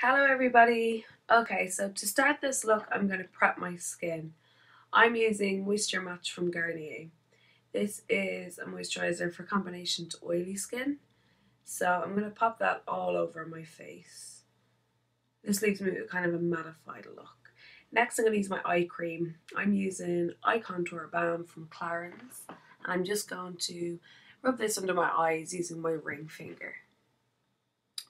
Hello everybody. Okay, so to start this look, I'm going to prep my skin. I'm using Moisture Match from Garnier. This is a moisturizer for combination to oily skin. So I'm going to pop that all over my face. This leaves me with kind of a mattified look. Next I'm going to use my eye cream. I'm using Eye Contour Balm from Clarins. And I'm just going to rub this under my eyes using my ring finger.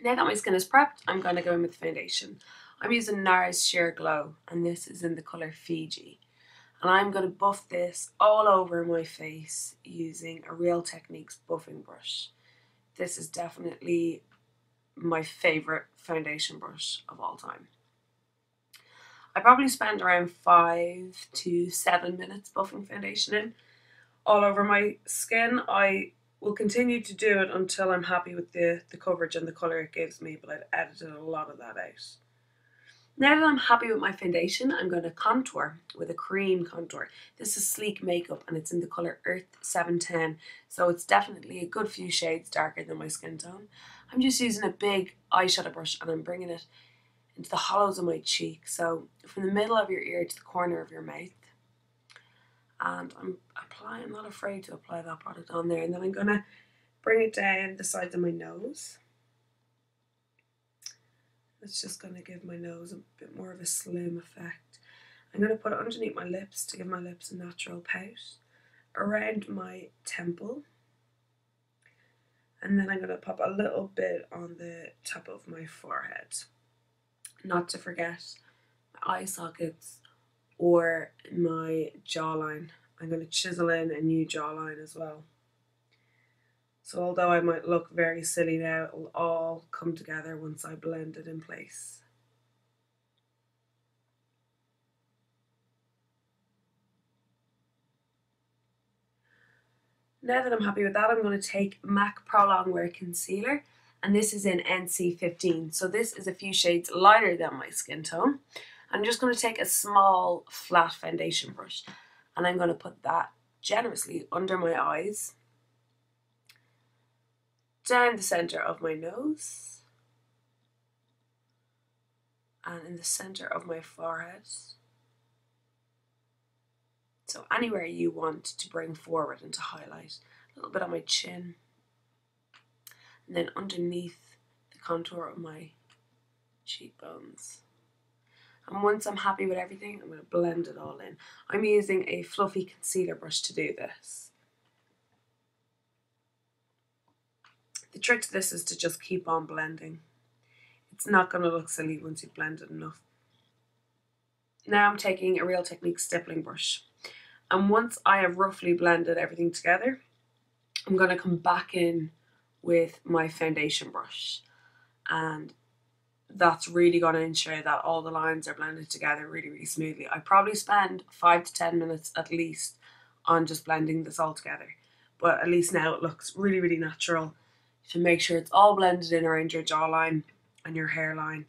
Now that my skin is prepped, I'm going to go in with foundation. I'm using NARS Sheer Glow and this is in the colour Fiji. And I'm going to buff this all over my face using a Real Techniques buffing brush. This is definitely my favourite foundation brush of all time. I probably spend around five to seven minutes buffing foundation in all over my skin. I will continue to do it until I'm happy with the, the coverage and the colour it gives me, but I've edited a lot of that out. Now that I'm happy with my foundation, I'm going to contour with a cream contour. This is Sleek Makeup and it's in the colour Earth 710, so it's definitely a good few shades darker than my skin tone. I'm just using a big eyeshadow brush and I'm bringing it into the hollows of my cheek, so from the middle of your ear to the corner of your mouth and I'm applying, I'm not afraid to apply that product on there and then I'm to bring it down the sides of my nose. It's just to give my nose a bit more of a slim effect. I'm to put it underneath my lips to give my lips a natural pout, around my temple, and then I'm to pop a little bit on the top of my forehead. Not to forget my eye sockets or my jawline. I'm going to chisel in a new jawline as well. So although I might look very silly now, it'll all come together once I blend it in place. Now that I'm happy with that, I'm going to take MAC Pro Longwear Concealer and this is in NC15. So this is a few shades lighter than my skin tone. I'm just going to take a small flat foundation brush and I'm going to put that generously under my eyes, down the center of my nose, and in the center of my forehead. So anywhere you want to bring forward and to highlight, a little bit on my chin, and then underneath the contour of my cheekbones. And once I'm happy with everything, I'm going to blend it all in. I'm using a fluffy concealer brush to do this. The trick to this is to just keep on blending. It's not going to look silly once you've blended enough. Now I'm taking a Real Technique stippling brush. And once I have roughly blended everything together, I'm going to come back in with my foundation brush. And that's really going to ensure that all the lines are blended together really, really smoothly. I probably spend five to 10 minutes at least on just blending this all together. But at least now it looks really, really natural to make sure it's all blended in around your jawline and your hairline.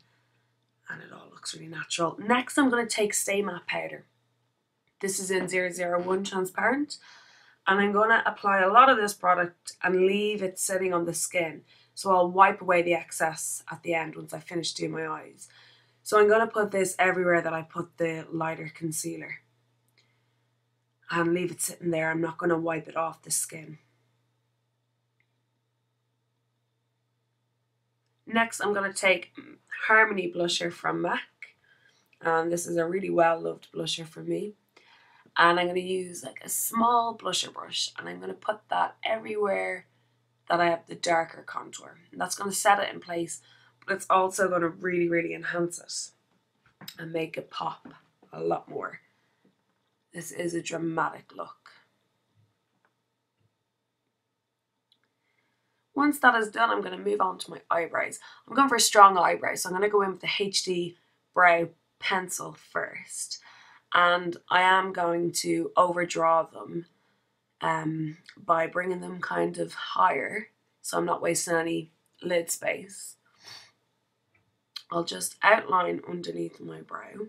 And it all looks really natural. Next, I'm going to take Stay Matte Powder. This is in 001 Transparent. And I'm going to apply a lot of this product and leave it sitting on the skin. So I'll wipe away the excess at the end once I finish doing my eyes. So I'm going to put this everywhere that I put the lighter concealer. And leave it sitting there. I'm not going to wipe it off the skin. Next, I'm going to take Harmony Blusher from MAC. And this is a really well-loved blusher for me. And I'm going to use like a small blusher brush. And I'm going to put that everywhere that I have the darker contour. And that's going to set it in place, but it's also going to really, really enhance it and make it pop a lot more. This is a dramatic look. Once that is done, I'm going to move on to my eyebrows. I'm going for a strong eyebrow, so I'm going to go in with the HD Brow Pencil first. And I am going to overdraw them um, by bringing them kind of higher so I'm not wasting any lid space. I'll just outline underneath my brow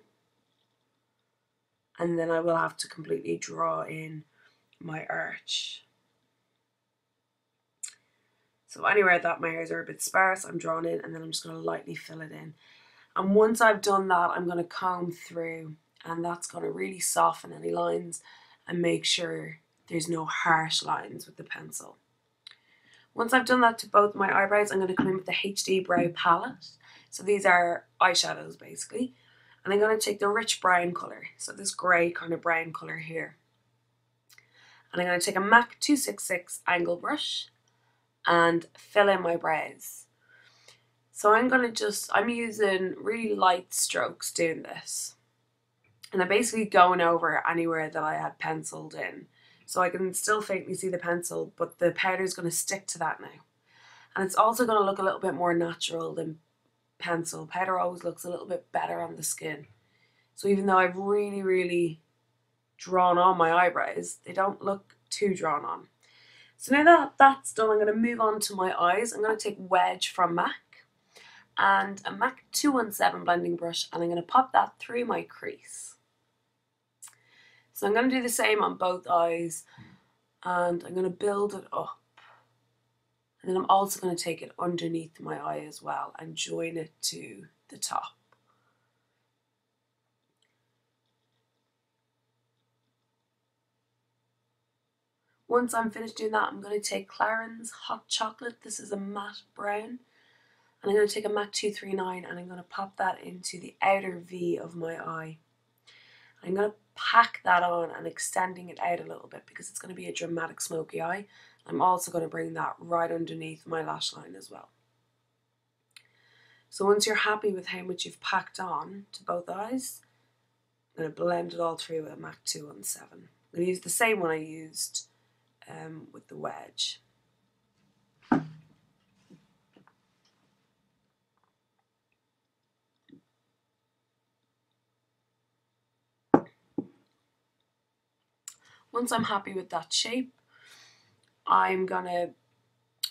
and then I will have to completely draw in my arch. So anywhere that my hairs are a bit sparse, I'm drawing in and then I'm just going to lightly fill it in. And once I've done that, I'm going to comb through and that's going to really soften any lines and make sure there's no harsh lines with the pencil. Once I've done that to both my eyebrows, I'm going to come in with the HD Brow Palette. So these are eyeshadows basically. And I'm going to take the rich brown colour, so this grey kind of brown colour here. And I'm going to take a MAC 266 angle brush and fill in my brows. So I'm going to just, I'm using really light strokes doing this. And I'm basically going over anywhere that I had penciled in. So I can still faintly see the pencil, but the powder is going to stick to that now. And it's also going to look a little bit more natural than pencil. Powder always looks a little bit better on the skin. So even though I've really, really drawn on my eyebrows, they don't look too drawn on. So now that that's done, I'm going to move on to my eyes. I'm going to take Wedge from MAC and a MAC 217 blending brush and I'm going to pop that through my crease. So I'm going to do the same on both eyes and I'm going to build it up. And then I'm also going to take it underneath my eye as well and join it to the top. Once I'm finished doing that, I'm going to take Clarins Hot Chocolate. This is a matte brown. And I'm going to take a MAC 239 and I'm going to pop that into the outer V of my eye. I'm going to pack that on and extending it out a little bit because it's going to be a dramatic smoky eye. I'm also going to bring that right underneath my lash line as well. So once you're happy with how much you've packed on to both eyes, I'm going to blend it all through with a MAC 217. I'm going to use the same one I used um, with the wedge. Once I'm happy with that shape, I'm gonna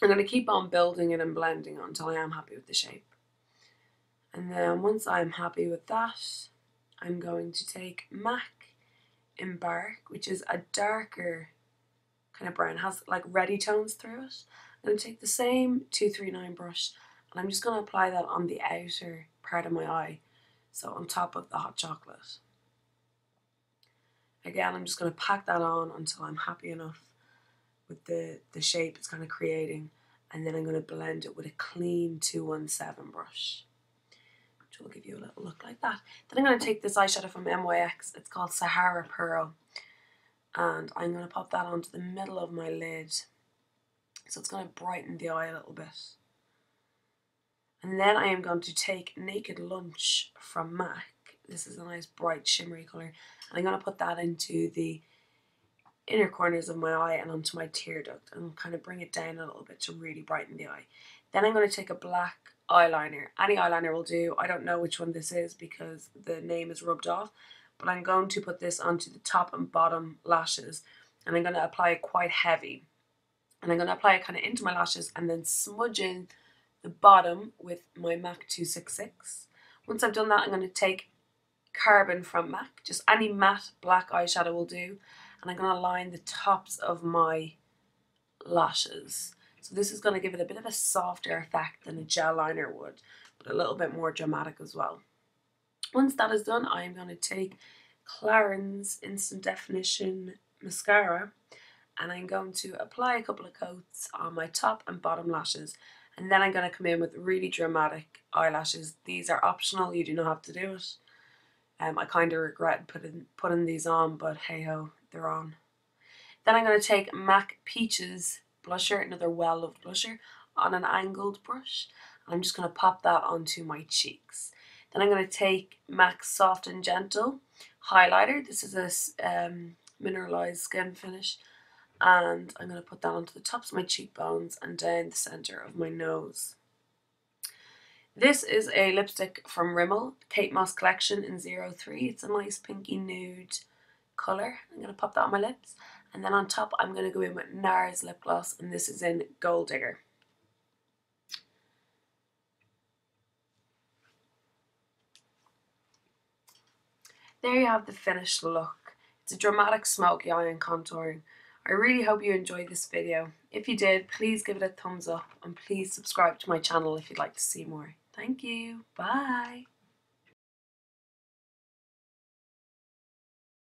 I'm gonna keep on building it and blending it until I am happy with the shape. And then once I'm happy with that, I'm going to take MAC Embark, which is a darker kind of brown, has like ready tones through it. I'm to take the same 239 brush and I'm just going to apply that on the outer part of my eye, so on top of the hot chocolate. Again, I'm just going to pack that on until I'm happy enough with the, the shape it's kind of creating and then I'm going to blend it with a clean 217 brush which will give you a little look like that. Then I'm going to take this eyeshadow from NYX, it's called Sahara Pearl and I'm going to pop that onto the middle of my lid so it's going to brighten the eye a little bit. And then I am going to take Naked Lunch from MAC. This is a nice bright shimmery colour. And I'm going to put that into the inner corners of my eye and onto my tear duct and kind of bring it down a little bit to really brighten the eye. Then I'm going to take a black eyeliner. Any eyeliner will do. I don't know which one this is because the name is rubbed off but I'm going to put this onto the top and bottom lashes and I'm going to apply it quite heavy and I'm going to apply it kind of into my lashes and then smudge in the bottom with my MAC 266. Once I've done that I'm going to take Carbon from MAC, just any matte black eyeshadow will do and I'm going to line the tops of my lashes. So this is going to give it a bit of a softer effect than a gel liner would, but a little bit more dramatic as well. Once that is done, I am going to take Clarins Instant Definition Mascara and I'm going to apply a couple of coats on my top and bottom lashes and then I'm going to come in with really dramatic eyelashes. These are optional, you do not have to do it. Um, I kind of regret putting, putting these on, but hey ho, they're on. Then I'm going to take MAC Peaches blusher, another well-loved blusher, on an angled brush. I'm just going to pop that onto my cheeks. Then I'm going to take MAC Soft and Gentle highlighter. This is a um, mineralized skin finish. And I'm going to put that onto the tops of my cheekbones and down the centre of my nose. This is a lipstick from Rimmel, Kate Moss Collection in 03. It's a nice pinky nude colour. I'm going to pop that on my lips. And then on top, I'm going to go in with NARS lip gloss, and this is in Gold Digger. There you have the finished look. It's a dramatic smoky eye and contouring. I really hope you enjoyed this video. If you did, please give it a thumbs up and please subscribe to my channel if you'd like to see more. Thank you. Bye.